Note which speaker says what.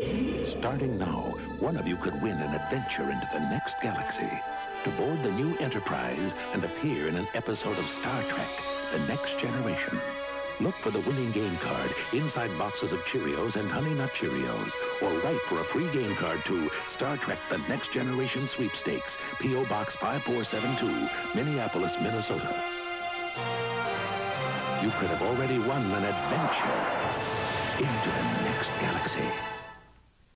Speaker 1: Starting now, one of you could win an adventure into the next galaxy. To board the new Enterprise and appear in an episode of Star Trek, The Next Generation. Look for the winning game card inside boxes of Cheerios and Honey Nut Cheerios. Or write for a free game card to Star Trek The Next Generation Sweepstakes, P.O. Box 5472, Minneapolis, Minnesota. You could have already won an adventure into the.